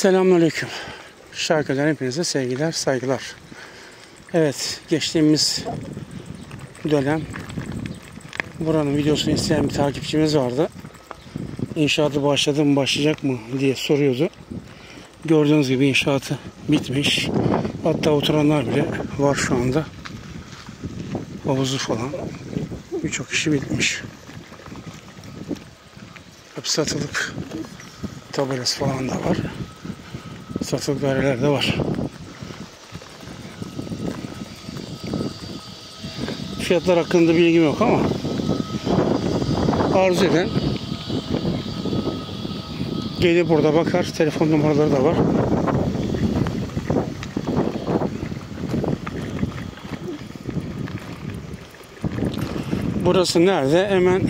Selamünaleyküm. Şarkıdan hepinize sevgiler, saygılar. Evet, geçtiğimiz dönem buranın videosunu isteyen bir takipçimiz vardı. İnşaatı başladı mı, başlayacak mı diye soruyordu. Gördüğünüz gibi inşaatı bitmiş. Hatta oturanlar bile var şu anda. Havuzu falan. Birçok işi bitmiş. Hep satılık tabelası falan da var. Satılık daireler de var. Fiyatlar hakkında bilgim yok ama arzu eden gelir burada bakar. Telefon numaraları da var. Burası nerede? Hemen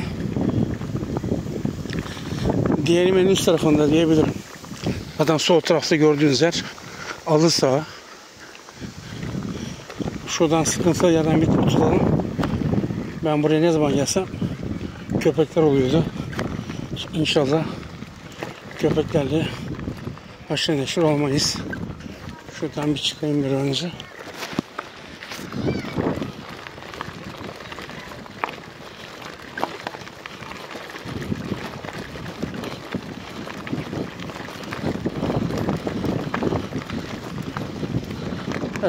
diyelim en üst tarafında diyebilirim. Zaten sol tarafta gördüğünüz yer alı saha. Şuradan sıkıntılı yerden bir tutalım. Ben buraya ne zaman gelsem köpekler oluyordu. İnşallah köpeklerle haşır neşir olmayız. Şuradan bir çıkayım bir önce.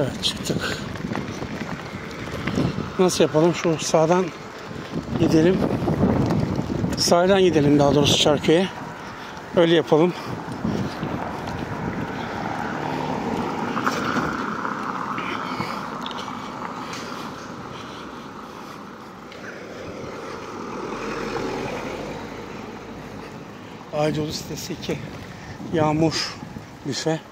Evet çıktık. Nasıl yapalım? Şu sağdan gidelim. Sahilden gidelim daha doğrusu Çarköy'e. Öyle yapalım. Aydolu sitesi 2 Yağmur büfe.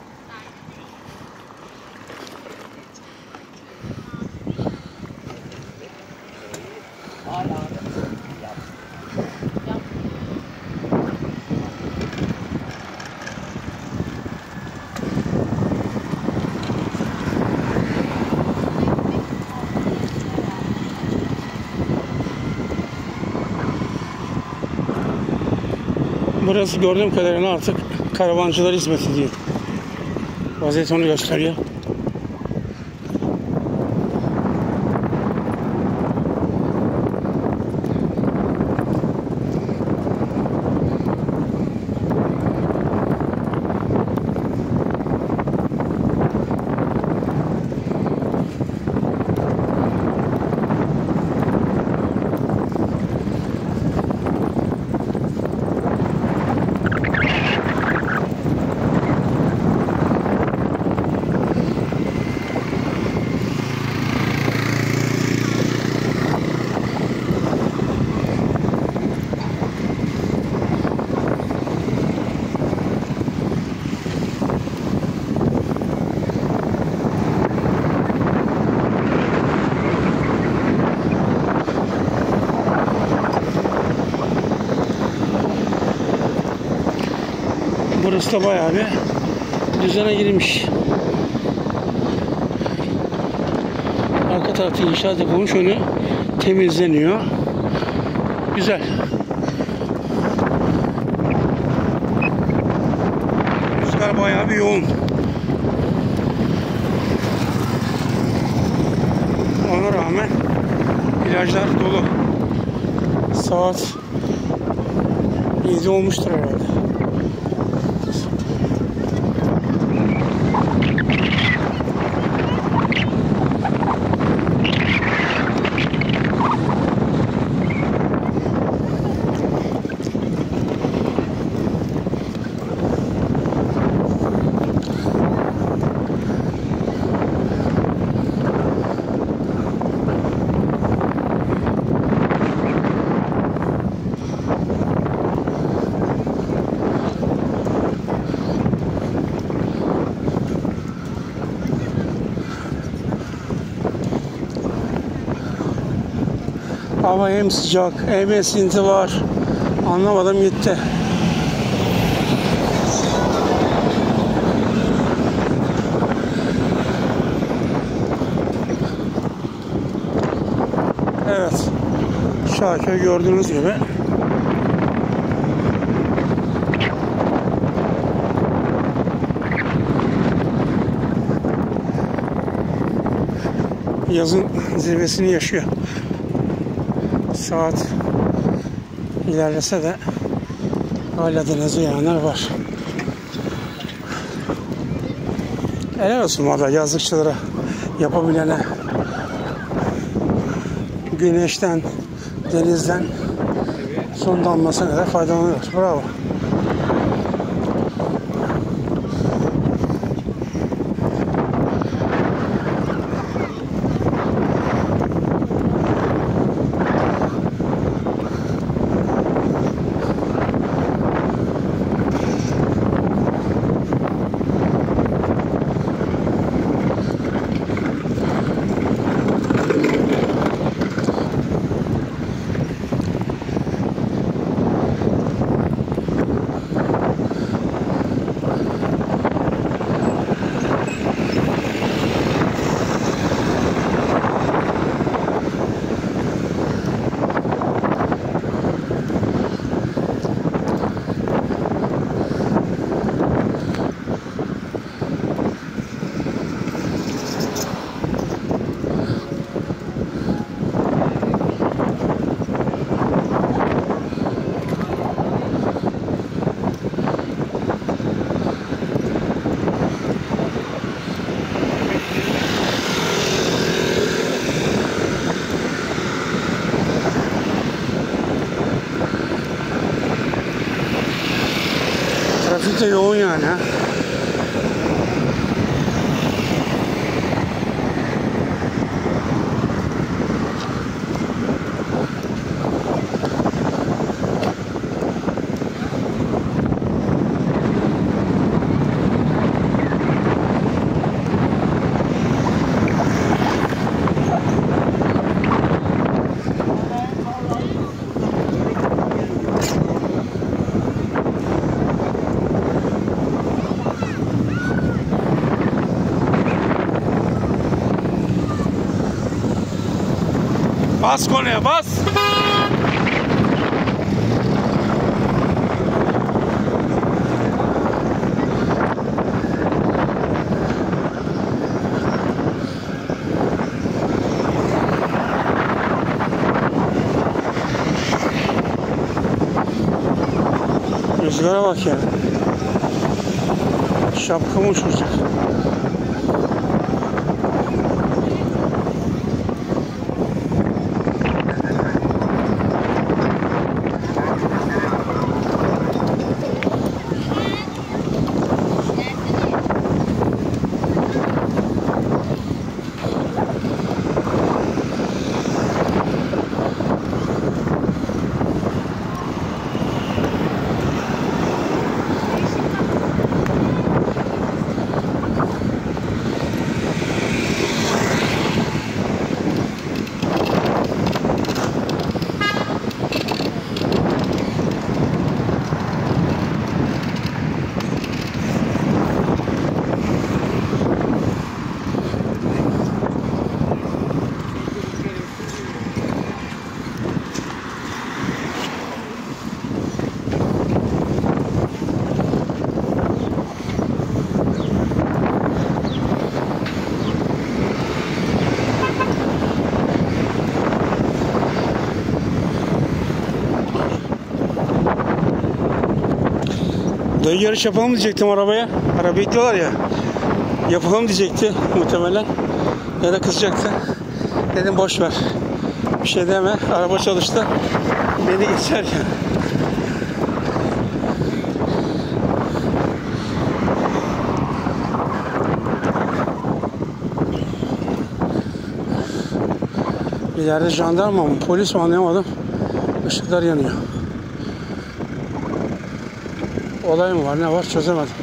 Burası gördüğüm kadarıyla artık karavancılar hizmet ediyor. Vaziyet onu gösteriyor. Burası da bayağı bir düzene girmiş. Arka tarafta inşaat yapılmış önü temizleniyor. Güzel. Rüzgar bayağı bir yoğun. Ona rağmen plajlar dolu. Saat 7 olmuştur herhalde. Hava hem sıcak hem esinti var. Anlamadım gitti. Evet. Şarköy gördüğünüz gibi yazın zirvesini yaşıyor. Saat ilerlese de hala denize yağanlar var. Helal olsun valla yazlıkçılara yapabilene güneşten, denizden son damlasına kadar faydalanıyor. Bravo. Trafik de yoğun yani Bas konuya bas. Rüzgara bak ya. Şapkamı uçuracak. Dayı yarış yapalım diyecektim arabaya. Araba diyorlar ya. Yapalım diyecekti muhtemelen. Ya da kızacaktı. Dedim boş ver. Bir şey deme. Araba çalıştı. Beni geçer ya. İleride jandarma mı polis mi anlayamadım. Işıklar yanıyor. Olay mı var ne var çözemedim.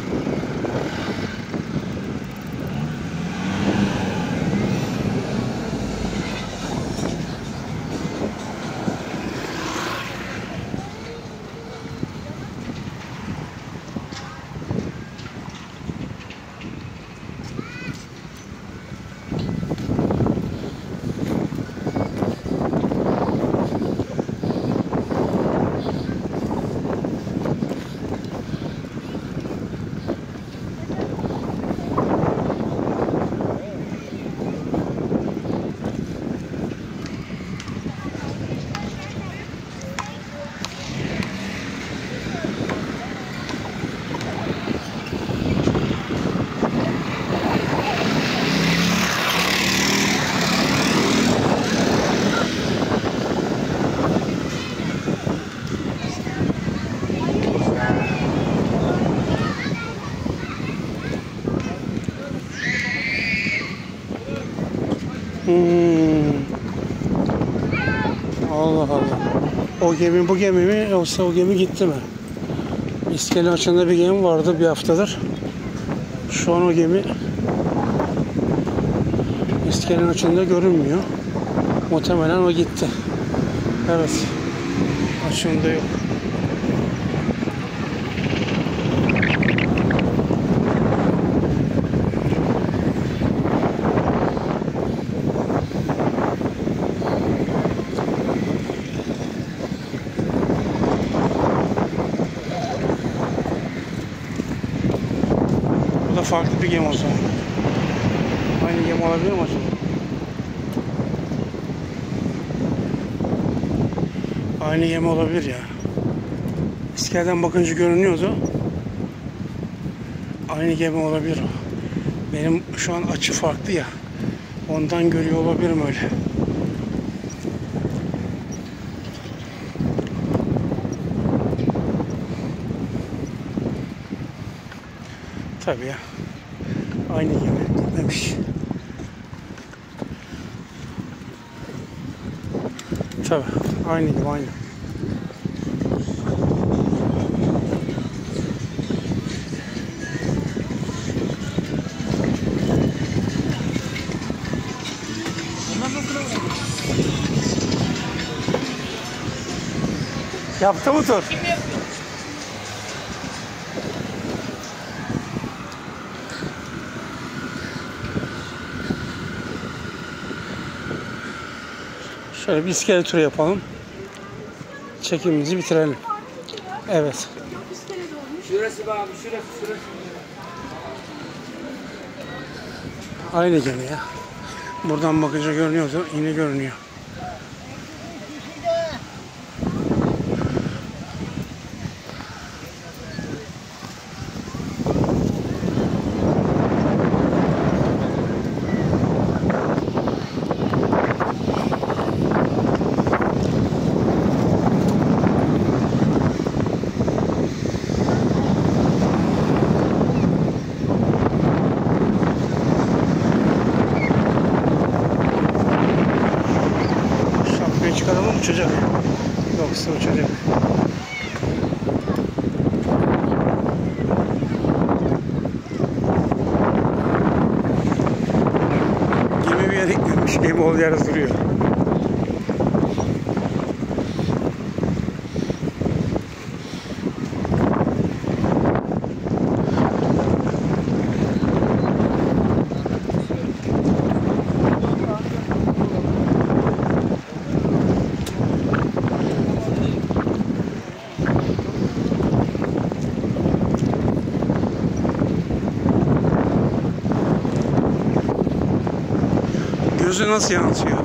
Hmm. Allah Allah. O gemi bu gemi mi yoksa o gemi gitti mi? İskele açığında bir gemi vardı bir haftadır. Şu an o gemi iskelenin açığında görünmüyor. Muhtemelen o gitti. Evet. Açığında yok. Farklı bir gemi o. Aynı gemi olabilir mi acaba? Aynı gemi olabilir ya. İskeleden bakınca görünüyordu. Aynı gemi olabilir. Benim şu an açı farklı ya. Ondan görüyor olabilirim öyle. Tabii ya. Aynı gemi demiş. Tabii. Aynı gemi aynı. Yaptı mı tur? Şöyle bir iskele turu yapalım. Çekimimizi bitirelim. Evet. Şurası be abi şurası şurası. Aynı gemi ya. Buradan bakınca görünüyordu. Yine görünüyor. Yoksa uçacak. Gemi bir yere gitmemiş. Gemi olduğu yerde duruyor. Gözü nasıl yansıyor?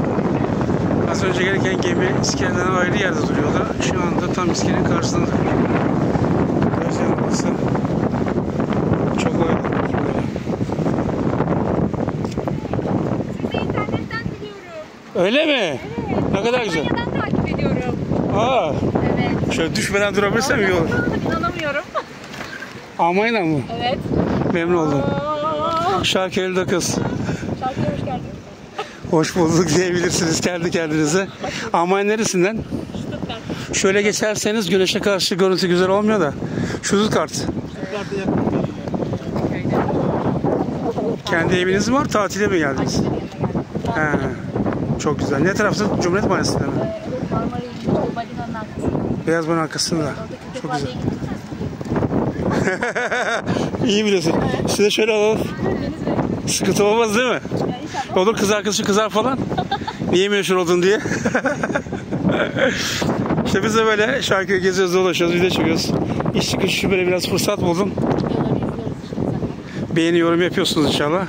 Az önce gelirken gemi iskeleden ayrı yerde duruyordu. Şu anda tam iskelenin karşısında. Göz yanılması çok biliyorum. Öyle mi? Evet. Ne kadar güzel. Almanya'dan takip ediyorum. Aa, Evet. şöyle düşmeden durabilirsem iyi olur. İnanamıyorum. Almanya'dan mı? Evet. Memnun oldum. Şarkeli de kız. Hoş bulduk diyebilirsiniz kendi kendinize. Almanya neresinden? Şöyle geçerseniz güneşe karşı görüntü güzel olmuyor da. Stuttgart. Kendi eviniz mi var? Tatile mi geldiniz? He. Çok güzel. Ne tarafta? Cumhuriyet Mahallesi'nde mi? Beyaz Banı arkasında. Çok güzel. İyi biliyorsun. Size şöyle alalım. Sıkıntı olmaz değil mi? Olur kız arkadaşı kızar falan. Niye meşhur oldun diye. işte biz de böyle şarkıyı geziyoruz, dolaşıyoruz, video çekiyoruz. İş çıkışı böyle biraz fırsat buldum. Beğeni yorum yapıyorsunuz inşallah.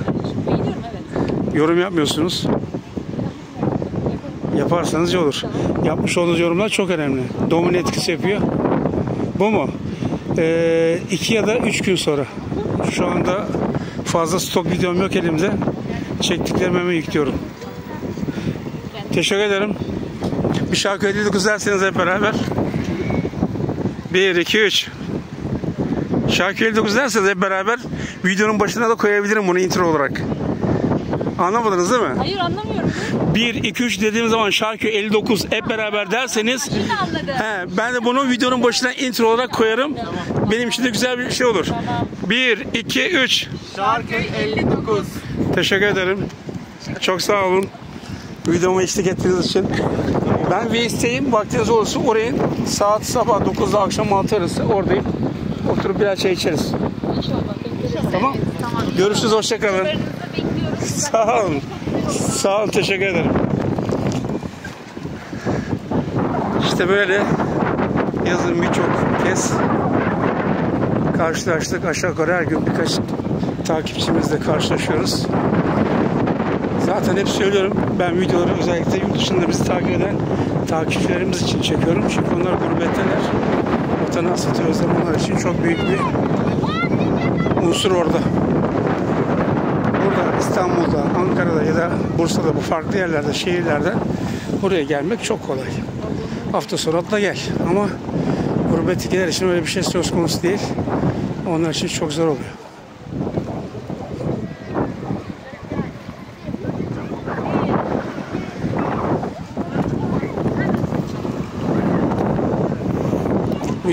Beğeniyorum evet. Yorum yapmıyorsunuz. Yaparsanız iyi olur. Yapmış olduğunuz yorumlar çok önemli. Domino etkisi yapıyor. Bu mu? Ee, iki ya da üç gün sonra. Şu anda fazla stok videom yok elimde. Çektiklerimi hemen yüklüyorum. Teşekkür ederim. Bir şarkı ödülü güzelseniz hep beraber. 1, 2, 3. Şarkı ödülü güzelseniz hep beraber videonun başına da koyabilirim bunu intro olarak. Anlamadınız değil mi? Hayır anlamıyorum. 1, 2, 3 dediğim zaman şarkı 59 hep beraber derseniz he, ben de bunu videonun başına intro olarak koyarım. Benim için de güzel bir şey olur. 1, 2, 3. Şarkı 59. Teşekkür ederim. Çok sağ olun. Videoma eşlik ettiğiniz için. Ben Veys'teyim. Vaktiniz olursa orayı saat sabah 9'da akşam 6 arası oradayım. Oturup birer çay içeriz. Bekleriz. Tamam. Görüşürüz. Hoşçakalın. Sağ olun. Sağ olun. Teşekkür ederim. İşte böyle yazın birçok kez karşılaştık. Aşağı yukarı her gün birkaç takipçimizle karşılaşıyoruz. Zaten hep söylüyorum ben videoları özellikle yurt dışında bizi takip eden takipçilerimiz için çekiyorum. Çünkü onlar gurbetteler. Vatanı özlem onlar için çok büyük bir unsur orada. Burada İstanbul'da, Ankara'da ya da Bursa'da bu farklı yerlerde, şehirlerde buraya gelmek çok kolay. Hafta sonu atla gel. Ama gurbettekiler için öyle bir şey söz konusu değil. Onlar için çok zor oluyor.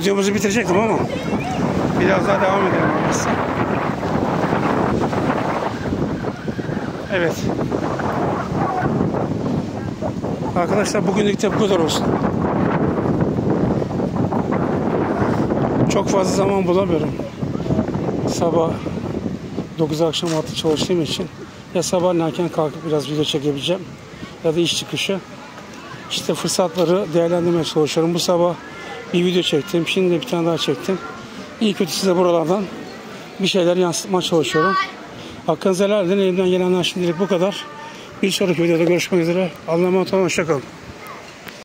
Videomuzu bitirecektim ama biraz daha devam edelim. olmazsa. Evet. Arkadaşlar bugünlük de bu kadar olsun. Çok fazla zaman bulamıyorum. Sabah 9 akşam 6 çalıştığım için ya sabah erken kalkıp biraz video çekebileceğim ya da iş çıkışı. İşte fırsatları değerlendirmeye çalışıyorum. Bu sabah bir video çektim. Şimdi de bir tane daha çektim. İyi kötü size buralardan bir şeyler yansıtmaya çalışıyorum. Hakkınızı helal edin. Elimden gelenler şimdilik bu kadar. Bir sonraki videoda görüşmek üzere. Allah'a emanet olun. Hoşçakalın.